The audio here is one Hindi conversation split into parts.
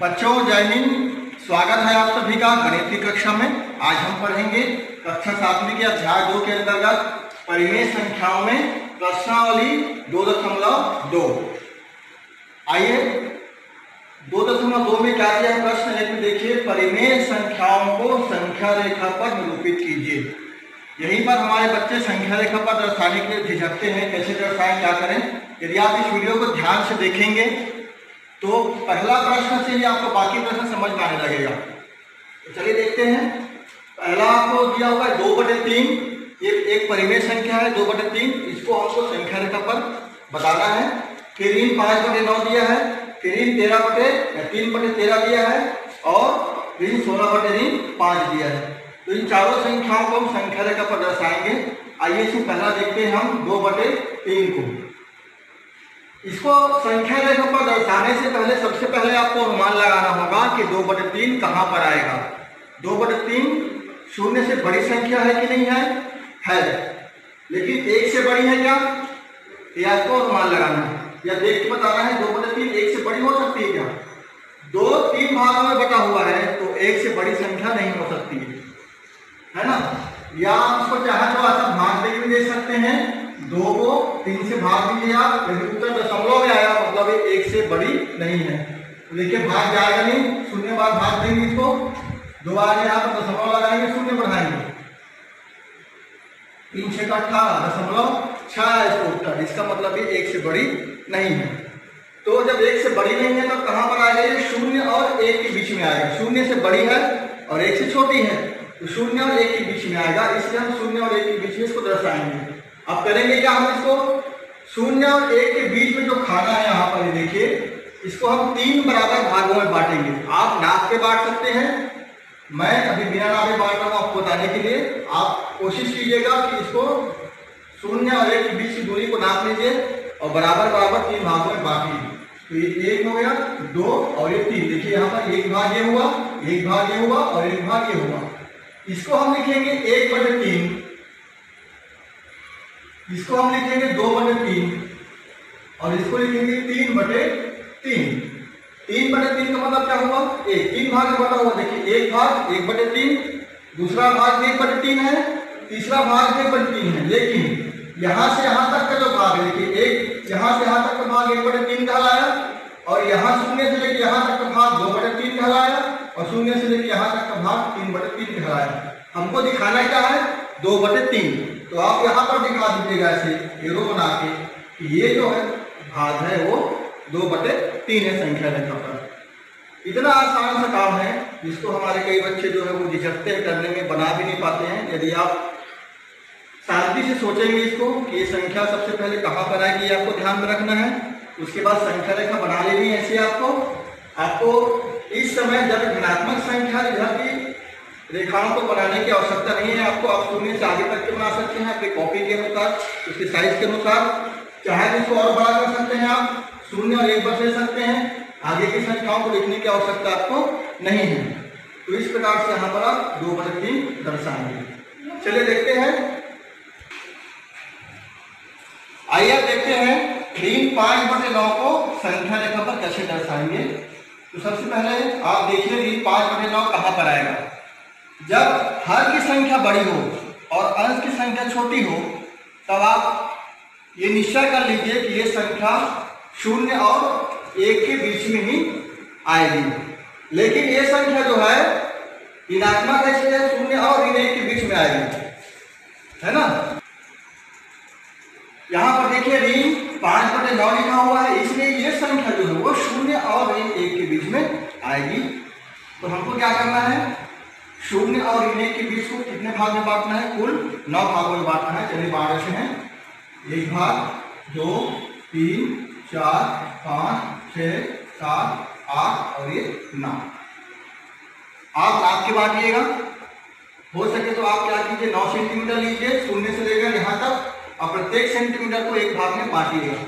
बच्चों, जय हिंद। स्वागत है आप सभी का गणित की कक्षा में। आज हम पढ़ेंगे कक्षा सातवीं के अध्याय दो के अंतर्गत। परिमेय संख्याओं में प्रश्नावली दो दशमलव दो। आइए, दो दशमलव दो में क्या दिया है प्रश्न? एक देखिए, परिमेय संख्याओं को संख्या रेखा पर निरूपित कीजिए। यहीं पर हमारे बच्चे संख्या रेखा पर दर्शाने के लिए झिझकते हैं, कैसे दर्शाएँ, क्या करें? यदि आप इस वीडियो को ध्यान से देखेंगे तो पहला प्रश्न से ही आपको बाकी प्रश्न समझ में आने लगेगा। तो चलिए देखते हैं। पहला आपको दिया हुआ है दो बटे तीन। ये एक परिमेय संख्या है, दो बटे तीन। इसको हमको संख्या रेखा पर बताना है। फिर इन पाँच बटे नौ दिया है फिर इन तेरह बटे तीन बटे तेरह दिया है, और इन सोलह बटे तीन, पाँच दिया है। तो इन चारों संख्याओं को हम संख्या रेखा पर दर्शाएँगे। आइए इसमें पहला देखते हैं हम, दो बटे तीन को। इसको संख्या रेखा पर दर्शाने से पहले, सबसे पहले आपको अनुमान लगाना होगा कि दो बटे तीन कहाँ पर आएगा। दो बटे तीन शून्य से बड़ी संख्या है कि नहीं है? है। लेकिन एक से बड़ी है क्या? ये आपको अनुमान लगाना है। या देख के बताना है, दो बटे तीन एक से बड़ी हो सकती है क्या? दो तीन भागों में बटा हुआ है तो एक से बड़ी संख्या नहीं हो सकती। है है ना? या आप उसको चाहे तो ऐसा भाग दे भी दे सकते हैं। दो को तीन से भाग दीजिए आप यदि उत्तर दशमलव में आया मतलब ये एक से बड़ी नहीं है। देखिए भाग जाएगा नहीं, शून्य बाद भाग देंगे इसको। दो बार यहाँ पर दशमलव लगाएँगे, शून्य बढ़ाएँगे। तीन छह का अठारह दशमलव छह इसको उत्तर। इसका मतलब ये एक से बड़ी नहीं है। तो जब एक से बड़ी नहीं है तो कहाँ पर आएगा? ये शून्य और एक के बीच में आएगा। शून्य से बड़ी है और एक से छोटी है तो शून्य और एक के बीच में आएगा। इसलिए हम शून्य और एक के बीच में इसको दर्शाएँगे। अब करेंगे क्या हम इसको? शून्य और एक के बीच में जो खाना है यहाँ पर देखिए, इसको हम तीन बराबर भागों में बांटेंगे। आप नाप के बांट सकते हैं। मैं अभी बिना नापे बांट रहा हूँ आपको बताने के लिए। आप कोशिश कीजिएगा कि इसको शून्य और एक के बीच की दूरी को नाप लीजिए और बराबर बराबर तीन भागों में बांट लीजिए। तो ये एक हो गया, दो और ये तीन। देखिए यहाँ पर एक भाग ये हुआ, एक भाग ये हुआ और एक भाग ये हुआ। इसको हम लिखेंगे एक बटे तीन। इसको हम लिखेंगे दो बटे तीन, और इसको लिखेंगे तीन बटे तीन। तीन बटे तीन का मतलब क्या हुआ? एक, तीन भाग में बटा हुआ, देखिए, एक भाग, एक बटे तीन, दूसरा भाग एक बटे तीन है, तीसरा भाग एक बटे तीन है। लेकिन यहाँ से यहाँ तक का जो भाग है, देखिए, एक, यहाँ से यहाँ तक का भाग एक बटे तीन कहलाया, और यहाँ शून्य से लेकर यहाँ तक का भाग दो बटे तीन कहलाया, और शून्य से लेकर यहाँ तक का भाग तीन बटे तीन कहलाया। हमको दिखाना क्या है? दो बटे तीन। तो आप यहाँ पर दिखा दीजिएगा ऐसे एरो बना के ये जो है भाग है वो दो बटे तीन है संख्या रेखा पर। इतना आसान सा काम है, जिसको हमारे कई बच्चे जो है वो झिझकते हैं करने में बना भी नहीं पाते हैं। यदि आप शांति से सोचेंगे इसको कि ये संख्या सबसे पहले कहाँ पर आएगी, ये आपको ध्यान में रखना है। उसके बाद संख्या रेखा बना लेनी है ऐसे आपको। आपको इस समय जब धनात्मक संख्या इधर की रेखाओं को बनाने की आवश्यकता नहीं है। आपको आप शून्य से आगे तक के बना सकते हैं अपनी कॉपी के अनुसार, उसके साइज़ के अनुसार। चाहे तो इसको और बड़ा कर सकते हैं आप, शून्य और एक बस ले सकते हैं। आगे की संख्याओं को लिखने की आवश्यकता आपको नहीं है। तो इस प्रकार से यहाँ पर आप दो बटे तीन दर्शाएँगे। चलिए देखते हैं। आइए आप देखते हैं, तीन पाँच बटे नौ को संख्या रेखा पर कैसे दर्शाएँगे? तो सबसे पहले आप देखिए तीन पाँच बटे नौ कहाँ पर आएगा। जब हर की संख्या बड़ी हो और अंश की संख्या छोटी हो, तब आप ये निश्चय कर लीजिए कि ये संख्या शून्य और एक के बीच में ही आएगी। लेकिन ये संख्या जो है, ऋणात्मक है शून्य और ऋण एक के बीच में आएगी। है ना? यहाँ पर देखिए ऋण पाँच बटे नौ लिखा हुआ है, इसलिए ये संख्या जो है वो शून्य और ऋण एक के बीच में आएगी। तो हमको क्या करना है? शून्य और एक के बीच को कितने भाग में बांटना है? कुल नौ भागों में बांटना है। चलिए बारह से हैं। एक भाग, दो, तीन, चार, पाँच छ सात, आठ और ये नौ। आप नाप के बांटिएगा हो सके तो आप क्या कीजिए, नौ सेंटीमीटर लीजिए, शून्य से लेकर यहाँ तक, और प्रत्येक सेंटीमीटर को एक भाग में बांटिएगा।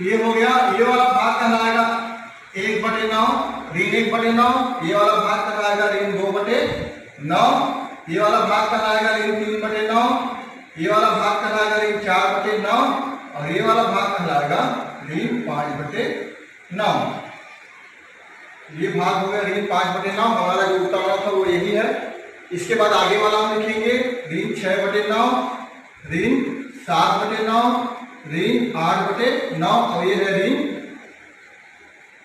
ये हो गया, ये वाला भाग कहलाएगा एक बटे नौ ऋण एक बटे नौ, ये वाला भाग कहलाएगा ऋण दो बटे नौ, ये वाला भाग कहलाएगा ऋण तीन बटे नौ, ये वाला भाग कहलाएगा ऋण चार बटे नौ, और ये वाला भाग कहलाएगा ऋण पाँच बटे नौ। ये भाग हो गया ऋण पाँच बटे नौ, हमारा जो उतारा था वो यही है। इसके बाद आगे वाला हम लिखेंगे ऋण छह बटे नौ ऋण सात बटे नौ ऋण आठ बटे नौ, और ये है ऋण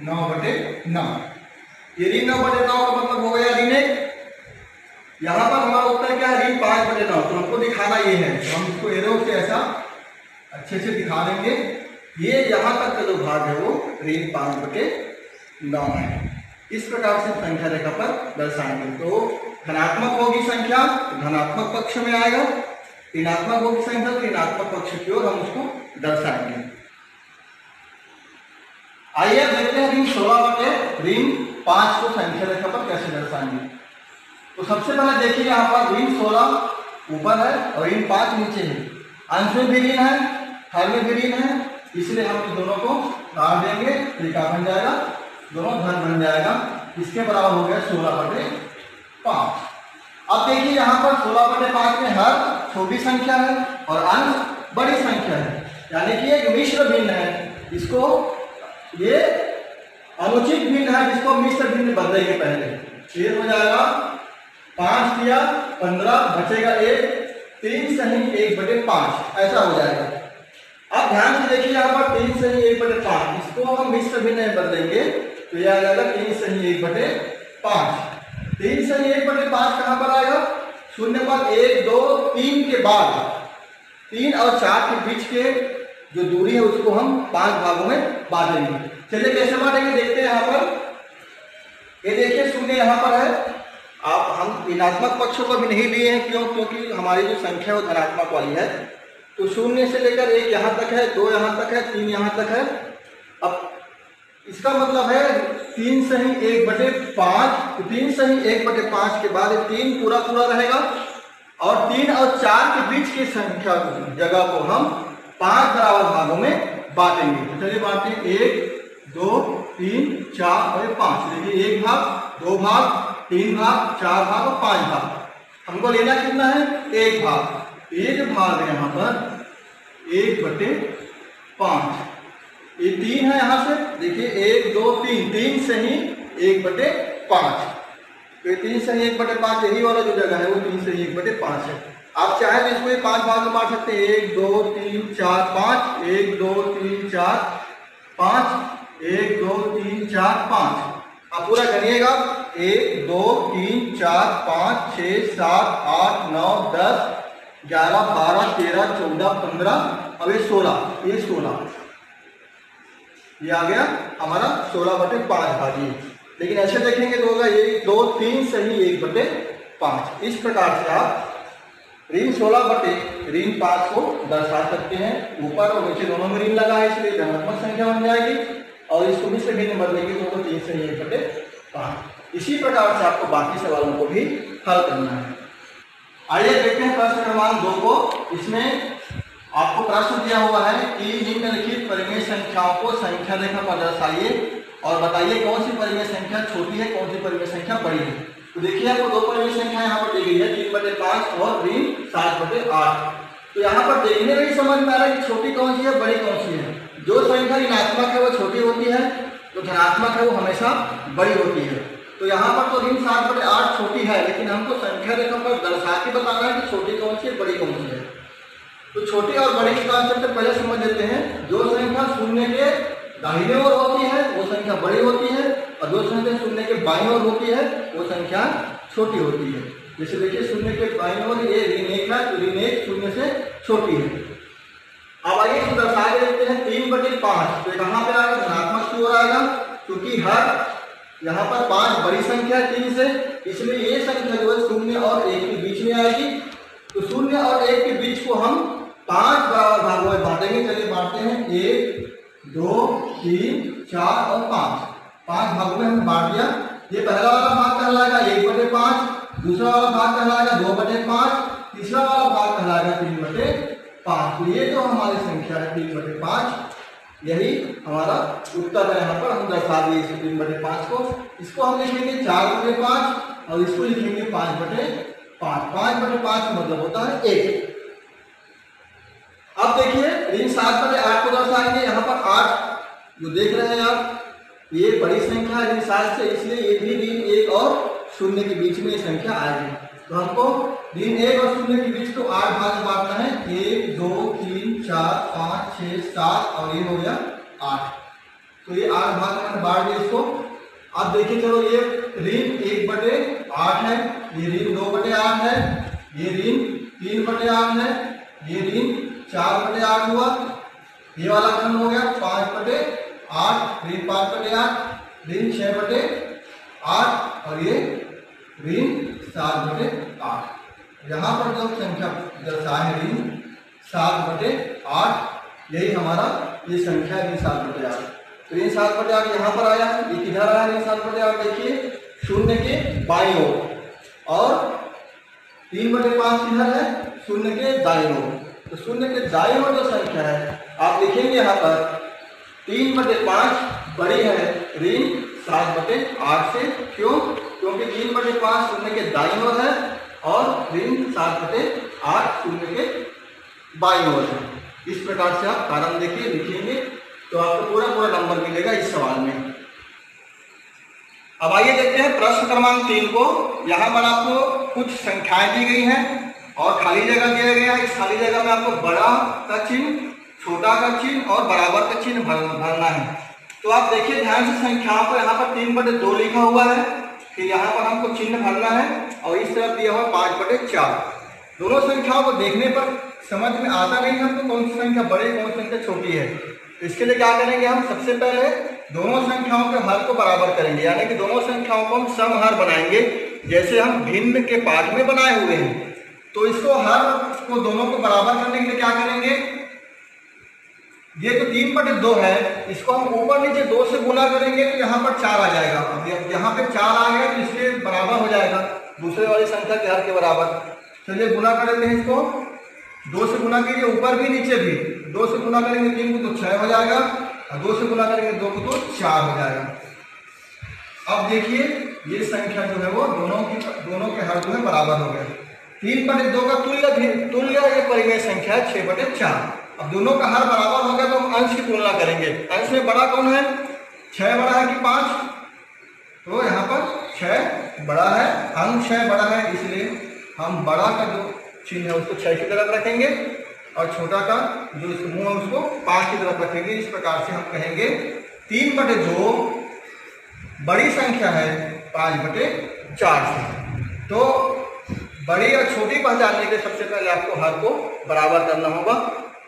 नौ बटे नौ। ये ऋण नौ बटे नौ का मतलब हो गया ऋण एक। यहाँ पर हमारा उत्तर क्या है? ऋण पाँच बटे नौ। तो हमको दिखाना ये है। तो हम इसको एरो से ऐसा अच्छे से दिखा देंगे। ये यहाँ तक का जो भाग है वो ऋण पाँच बटे नौ है। इस प्रकार से संख्या रेखा पर दर्शाएँगे। तो धनात्मक होगी संख्या तो धनात्मक पक्ष में आएगा। ऋणात्मक होगी संख्या तो ऋणात्मक पक्ष की ओर हम उसको दर्शाएँगे। आइए देखते हैं ऋण सोलह बटे ऋण पाँच को संख्या रेखा पर कैसे दर्शाएँगे। तो सबसे पहले देखिए यहाँ पर ऋण सोलह ऊपर है और ऋण पाँच नीचे है। अंश में भी ऋण है हर में भी ऋण है, इसलिए हम इन दोनों को काट देंगे तो क्या बन जाएगा, दोनों धन बन जाएगा। इसके बराबर हो गया सोलह बटे पाँच। अब देखिए यहाँ पर सोलह बटे पाँच में हर छोटी संख्या है और अंश बड़ी संख्या है। यानी कि एक मिश्र भिन्न है। इसको ये अनुचित भिन्न है जिसको मिश्र भिन्न बदलेंगे पहले। ये हो जाएगा पाँच किया पंद्रह, बचेगा एक, तीन सही एक बटे पाँच। ऐसा हो जाएगा। अब ध्यान से देखिए यहाँ पर तीन सही एक बटे पाँच। इसको हम मिश्र भिन्न बदलेंगे तो यह आ जाएगा तीन सही एक बटे पाँच। तीन सही एक बटे पाँच कहाँ पर आएगा? शून्य पर एक, दो, तीन के बाद। तीन और चार के बीच के जो दूरी है उसको हम पाँच भागों में बांटेंगे चलिए कैसे बांटेंगे? देखते हैं यहाँ पर। ये देखिए, शून्य यहाँ पर है। आप, हम ऋणात्मक पक्षों को भी नहीं लिए हैं क्यों? क्योंकि हमारी जो संख्या है वो धनात्मक वाली है। तो शून्य से लेकर एक यहाँ तक है, दो यहाँ तक है, तीन यहाँ तक है। अब इसका मतलब है तीन सही एक बटे पाँच तीन से ही एक बटे पाँच के बाद तीन पूरा पूरा रहेगा। और तीन और चार के बीच की संख्या जगह को हम पाँच बराबर भागों में बांटेंगे। तो चलिए बांटे एक, दो, तीन, चार और पाँच। देखिए, एक भाग, दो भाग, तीन भाग, चार भाग और पाँच भाग। हमको लेना कितना है? एक भाग। एक भाग है यहाँ पर। एक बटे पाँच। ये तीन है यहाँ से। देखिए, एक, दो, तीन। तीन से ही एक बटे पाँच। तो तीन से ही एक बटे पाँच, यही वाला जो जगह है, वो तीन से ही एक बटे पाँच है। आप चाहे तो इसमें पाँच भाग में बांट सकते हैं। एक, दो, तीन, चार, पाँच। एक, दो, तीन, चार, पाँच। एक, दो, तीन, चार, पाँच। आप पूरा करिएगा। एक, दो, तीन, चार, पाँच छ सात, आठ, नौ, दस, ग्यारह, बारह, तेरह, चौदह, पंद्रह। अब ये सोलह। ये सोलह। ये आ गया हमारा सोलह बटे पाँच भागी लेकिन ऐसे देखेंगे तो होगा एक, दो, तीन सही एक बटे पाँच। इस प्रकार से आप ऋण सोलह बटे ऋण पाँच को दर्शा सकते हैं। ऊपर और नीचे दोनों में ऋण लगा है, इसलिए धनात्मक संख्या बन जाएगी। और इसको भी से भिन्न बदलेंगे तो वो तीन से एक बटे पाँच। इसी प्रकार से आपको बाकी सवालों को भी हल करना है। आइए देखते हैं प्रश्न क्रमांक दो को। इसमें आपको प्रश्न दिया हुआ है कि निम्नलिखित परिमेय संख्याओं को संख्या रेखा पर दर्शाइए। और बताइए कौन सी परिमेय संख्या छोटी है, कौन सी परिमेय संख्या बड़ी है। तो देखिए आपको दो परिमेय संख्या पर दी गई है तीन बटे पाँच और ऋण सात बटे आठ। तो यहाँ पर देखने में ही समझ में आ रहा है कि छोटी कौन सी है, बड़ी कौन सी है। जो संख्या ऋणात्मक है, वो छोटी होती है, जो धनात्मक है, वो हमेशा बड़ी होती है। तो यहाँ पर तो ऋण सात बटे आठ छोटी है, लेकिन हमको संख्या रेखा पर दर्शा के बताना है कि छोटी कौन सी है, बड़ी कौन सी है। तो छोटी और बड़ी के कॉन्सेप्ट पहले समझ लेते हैं। जो संख्या शून्य के दाहिने ओर होती है, वो संख्या बड़ी होती है, और जो संख्या शून्य के बाई ओर होती है, वो संख्या छोटी होती है। जैसे देखिए शून्य के बाई ये ऋण एक एक शून्य से छोटी है। अब आइए इसको दर्शा के देखते हैं, तीन बटे पाँच। तो कहाँ पे आएगा, धनात्मक की ओर आएगा, क्योंकि हर यहाँ पर पाँच बड़ी संख्या है तीन से, इसलिए ये संख्या जो है शून्य और एक के बीच में आएगी। तो शून्य और एक के बीच को हम पाँच बराबर भागों में बांटेंगे। चलिए बांटते हैं, एक, दो, तीन, चार और पाँच। पाँच भागों में हमने बांट दिया। ये पहला वाला भाग कहलाएगा एक बटे पाँच दूसरा वाला भाग कहलाएगा दो बटे पाँच, तीसरा वाला भाग कहलाएगा तीन बटे पाँच। तो ये जो हमारी संख्या है, तीन बटे पाँच, यही हमारा उत्तर है यहाँ पर। हम दर्शा दिए इस तीन बटे पाँच को। इसको हम लिखेंगे चार बटे पाँच और इसको लिखेंगे पाँच बटे पाँच। पाँच बटे पाँच मतलब होता है एक। अब देखिए ऋण सात बटे आठ को दर्शाएँगे। यहाँ पर आठ जो देख रहे हैं आप, ये बड़ी संख्या है ऋण सात से, इसलिए ये भी ऋण एक और शून्य के बीच में ये संख्या आएगी तो हमको ऋण एक और शून्य के बीच को आठ भाग में बांटना है। एक, दो, तीन, चार, पाँच छः सात और ये हो गया आठ। तो ये आठ भाग में बांट दिया इसको। अब देखिए चलो ये ऋण एक बटे आठ है, ये ऋण दो बटे आठ है, ये ऋण तीन बटे आठ है, ये ऋण चार बटे आठ हुआ। ये वाला खंड हो गया पाँच बटे आठ, ऋण पाँच बटे आठ, ऋण छह बटे आठ और ये ऋण सात बटे आठ। यहाँ पर जो संख्या दर्शाए ऋण सात बटे आठ, यही हमारा ये संख्या ऋण सात बटे आठ। तो ऋण सात बटे आठ यहाँ पर आया है, ये किधर आया ऋण सात बटे आठ? देखिए, शून्य के बाई ओर। और तीन बटे पाँच किधर है? शून्य के दाई ओर। तो शून्य के दाई ओर जो संख्या है, आप लिखेंगे यहाँ पर, तीन बटे पाँच बड़ी है ऋण सात बटे आठ से क्यों? क्योंकि तीन बटे पाँच शून्य के दाई ओर है और ऋण सात बटे आठ शून्य के बाई ओर है। इस प्रकार से आप कारण देखिए लिखेंगे तो आपको पूरा पूरा नंबर मिलेगा इस सवाल में। अब आइए देखते हैं प्रश्न क्रमांक तीन को। यहाँ पर आपको कुछ संख्याएँ दी गई हैं और खाली जगह दिया गया है। इस खाली जगह में आपको बड़ा का चिन्ह छोटा का चिन्ह और बराबर का चिन्ह भर, भरना है। तो आप देखिए ध्यान से संख्याओं को यहाँ पर तीन बटे दो लिखा हुआ है। फिर यहाँ पर हमको चिन्ह भरना है और इस तरफ़ दिया हुआ पाँच बटे चार। दोनों संख्याओं को देखने पर समझ में आता नहीं हमको कौन सी संख्या बड़ी कौन सी संख्या छोटी है। तो इसके लिए क्या करेंगे हम सबसे पहले दोनों संख्याओं के हर को बराबर करेंगे, यानी कि दोनों संख्याओं को हम समहर बनाएँगे, जैसे हम भिन्न के पाठ में बनाए हुए हैं। तो इसको हर को दोनों को बराबर करने के लिए क्या करेंगे? ये तो तीन बटे दो है, इसको हम ऊपर नीचे दो से गुना करेंगे तो यहाँ पर चार आ जाएगा। अब यहाँ पे चार आ गया तो इसके बराबर हो जाएगा। दूसरे वाली संख्या के हर के बराबर। चलिए गुना कर लेते हैं इसको। दो से गुना कीजिए, ऊपर भी, नीचे भी। दो से गुना करेंगे तीन को तो छह हो जाएगा, और दो से गुना करेंगे दो को तो चार हो जाएगा। अब देखिए, ये संख्या जो है वो दोनों की, दोनों के हर जो है बराबर हो गए तीन बटे दो का तुल्य तुल्य ये परिमेय संख्या है, छह बटे चार। अब दोनों का हर बराबर हो गया तो हम अंश की तुलना करेंगे। अंश में बड़ा कौन है? छह बड़ा है कि पाँच? तो यहाँ पर छह बड़ा है। अंक छह बड़ा है, इसलिए हम बड़ा का जो चिन्ह है उसको छह की तरफ़ रखेंगे और छोटा का जो समूह है उसको पाँच की तरफ़ रखेंगे। इस प्रकार से हम कहेंगे तीन बटे दो बड़ी संख्या है, पाँच बटे चार से। तो बड़ी और छोटी पहचानने के सबसे पहले आपको हर को बराबर करना होगा।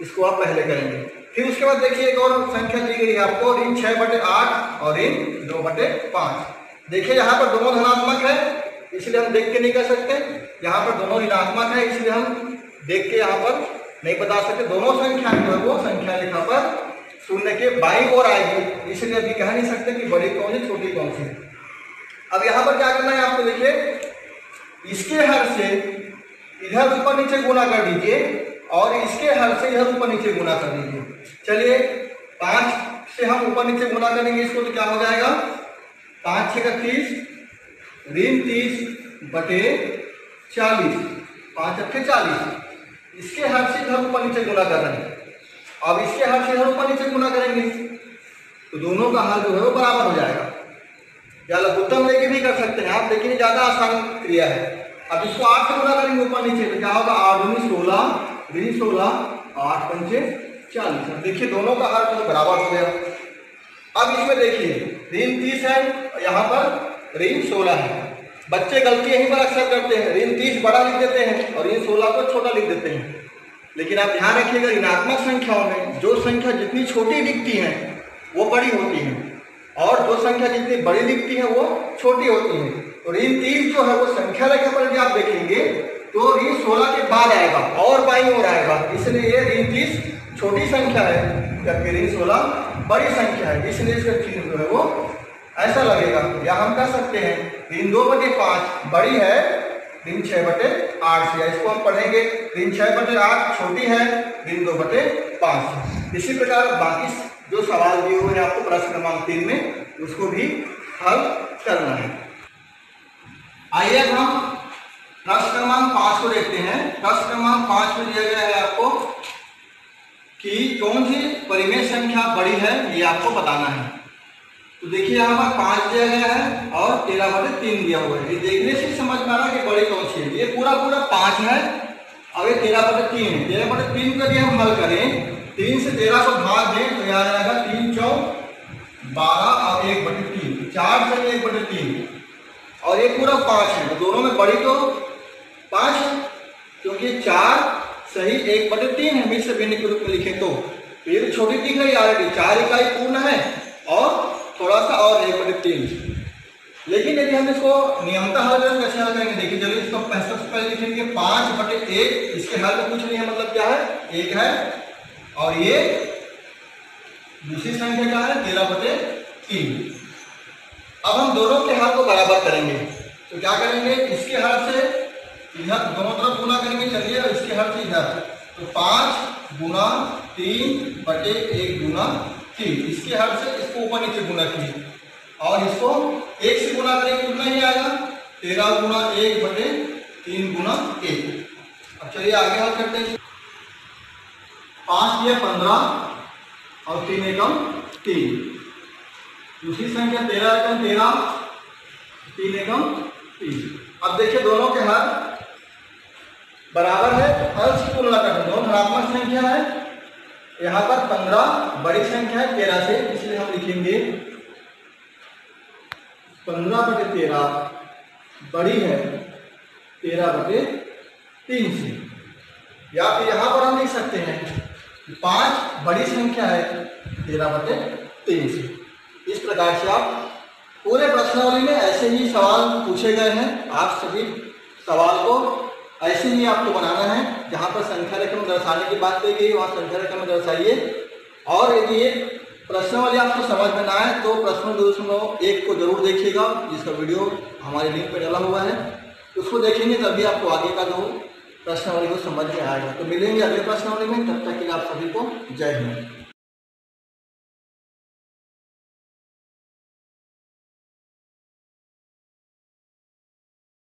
इसको आप पहले करेंगे। फिर उसके बाद देखिए एक और संख्या दी गई है आपको ऋण छह बटे आठ और ऋण दो बटे पाँच। देखिए यहाँ पर दोनों धनात्मक है, इसलिए हम देख के नहीं कर सकते। यहाँ पर दोनों ऋणात्मक है, इसलिए हम देख के यहाँ पर नहीं बता सकते। दोनों संख्या जो है वो संख्या लिखा पर शून्य के बाई ओर आएगी। इसलिए अभी कह नहीं सकते कि बड़ी कौन सी, छोटी कौन सी। अब यहाँ पर क्या करना है आपको देखिए, इसके हर से इधर ऊपर नीचे गुना कर दीजिए। और इसके हर से इधर ऊपर नीचे गुना कर दीजिए। चलिए, पाँच से हम ऊपर नीचे गुना करेंगे, इसको तो क्या हो जाएगा? पाँच छः का तीस ऋण तीस बटे चालीस, पाँच अट्ठे चालीस। इसके हर से इधर ऊपर नीचे गुना कर रहे हैं। अब इसके हर से इधर ऊपर नीचे गुना करेंगे तो दोनों का हल जो है वो बराबर हो जाएगा। या लघुत्तम लेके भी कर सकते हैं आप, लेकिन ज़्यादा आसान क्रिया है। अब इसको आठ से गुना करेंगे ऊपर नीचे तो क्या होगा? आठ उन्नीस सोलह तीन सोलह आठ पंचे चालीस। देखिए, दोनों का हर तो बराबर हो गया। अब इसमें देखिए, ऋण तीस है, यहाँ पर ऋण सोलह है। बच्चे गलती यहीं पर अक्सर करते हैं, ऋण तीस बड़ा लिख देते हैं और ऋण सोलह को छोटा लिख देते हैं। लेकिन आप ध्यान रखिएगा, ऋणात्मक संख्याओं में जो संख्या जितनी छोटी दिखती है, वो बड़ी होती है। और जो संख्या जितनी बड़ी दिखती है, वो छोटी होती है। तो ऋण तीस जो है, वो संख्या रेखा पर भी आप देखेंगे तो ऋण सोलह के बाद आएगा, और बाई और आएगा। इसलिए ये ऋण तीस छोटी संख्या है, जबकि ऋण सोलह बड़ी संख्या है। इसलिए इसका चिन्ह जो है वो ऐसा लगेगा। या हम कह सकते हैं ऋण दो बटे पाँच बड़ी है ऋण छह बटे आठ से। इसको हम पढ़ेंगे ऋण छह बटे आठ छोटी है ऋण दो बटे पाँच इसी प्रकार बाकी जो सवाल दिए हुए हैं आपको प्रश्न क्रमांक तीन में, उसको भी हल करना है। आइए हम प्रश्न क्रमांक पाँच को देखते हैं। प्रश्न क्रमांक पाँच में दिया गया है आपको कि कौन सी परिमेय संख्या बड़ी है, ये आपको बताना है। तो देखिए, यहाँ पर पाँच दिया गया है और तेरह बटे तीन दिया हुआ है। ये देखने से समझ में आ रहा है कि बड़ी कौन सी है। ये पूरा पूरा पाँच है और ये तेरह बटे तीन है। तेरह बटे तीन का भी हम हल करें, तीन से तेरह को भाग दें तो याद आएगा तीन चौ बारह और एक बटे तीन। चार से एक बटे तीन। और ये पूरा पाँच है। तो दोनों में बड़ी तो पाँच है क्योंकि चार सही एक बटे तीन है, मिश्र भिन्न के रूप में लिखे तो। ये तो छोटी दिख रही ऑलरेडी चार इकाई पूर्ण है और थोड़ा सा और एक बटे तीन। लेकिन यदि हम इसको नियमता हल करें कैसे हल करेंगे, देखिए चलिए इसको पहले लिखेंगे, पाँच बटे एक, इसके हल में कुछ नहीं है मतलब क्या है? एक है और ये दूसरी संख्या क्या है? तेरह बटे तीन। अब हम दोनों के हर को बराबर करेंगे। तो क्या करेंगे? इसके हर से इधर दोनों तरफ़ गुना करेंगे चलिए, और इसके हर चीज़ इधर तो पाँच गुना तीन बटे एक गुना तीन। इसके हर से इसको ऊपर नीचे गुना किए और इसको एक से गुना करेंगे उतना ही आएगा? तेरह गुना एक बटे तीन गुना एक। अब चलिए आगे हल करते हैं। पाँच दिया पंद्रह, और तीन एकम तीन। दूसरी संख्या तेरह एकम तेरह, तीन एकम तीन। अब देखिए दोनों के हर बराबर है। अंश की तुलना करते दोनों धनात्मक संख्या है। यहाँ पर पंद्रह बड़ी संख्या है, तेरह से, इसलिए हम लिखेंगे। पंद्रह बटे तेरह बड़ी है, तेरह बटे तीन से। या फिर यहाँ पर हम लिख सकते हैं, पाँच बड़ी संख्या है, तेरह बटे तीन से। इस प्रकार से आप पूरे प्रश्नावली में ऐसे ही सवाल पूछे गए हैं। आप सभी सवाल को ऐसे ही आपको बनाना है, जहाँ पर संख्या रकम दर्शाने की बात कही गई, वहाँ संख्या रकम दर्शाइए। और यदि ये प्रश्नावली आपको समझ में ना आए तो प्रश्न दो दशमलव एक को ज़रूर देखिएगा, जिसका वीडियो हमारे लिंक पर डाला हुआ है। उसको देखेंगे, तभी आपको आगे का जो प्रश्नावली को समझ में आएगा। तो मिलेंगे अगले प्रश्नावली में, तब तक के लिए आप सभी को जय हिंद।